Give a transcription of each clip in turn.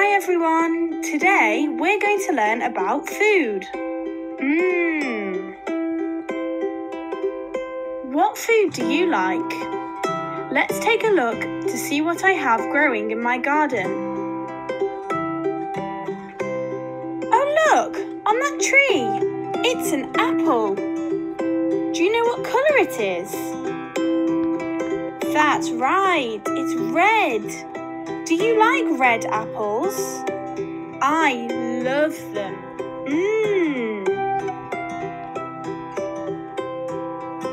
Hi everyone! Today we're going to learn about food. Mmm. What food do you like? Let's take a look to see what I have growing in my garden. Oh, look! On that tree! It's an apple! Do you know what colour it is? That's right, it's red! Do you like red apples? I love them. Mmm.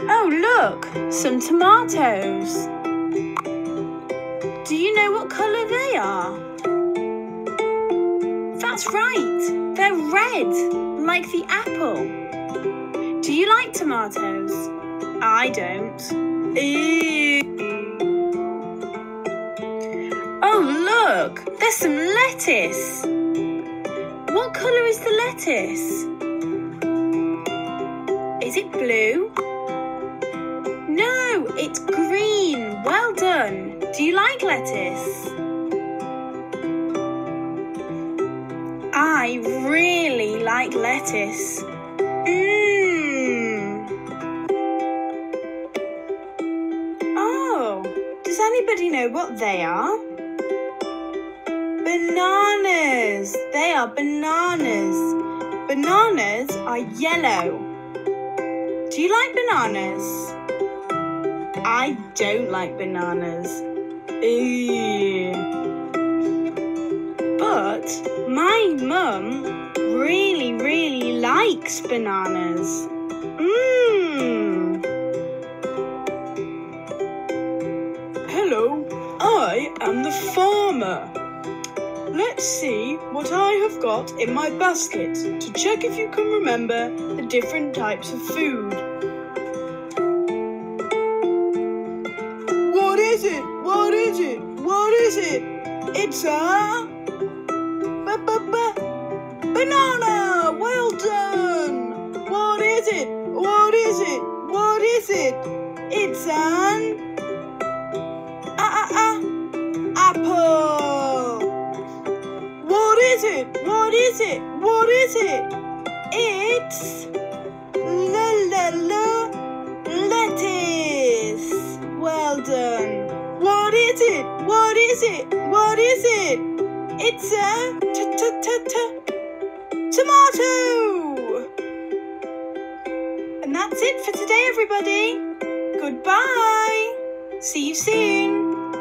Oh, look, some tomatoes. Do you know what colour they are? That's right, they're red, like the apple. Do you like tomatoes? I don't. Ew. Oh, look, there's some lettuce. What colour is the lettuce? Is it blue? No, it's green. Well done. Do you like lettuce? I really like lettuce. Mmm. Oh, does anybody know what they are? Bananas! They are bananas. Bananas are yellow. Do you like bananas? I don't like bananas. Ew. But my mum really, really likes bananas. Mmm. Hello, I am the farmer. Let's see what I have got in my basket to check if you can remember the different types of food. What is it? What is it? What is it? It's a banana. Well done. What is it? What is it? What is it? It's an is it? What is it? It's la la la lettuce. Well done. What is it? What is it? What is it? It's a t t t t tomato. And that's it for today, everybody. Goodbye. See you soon.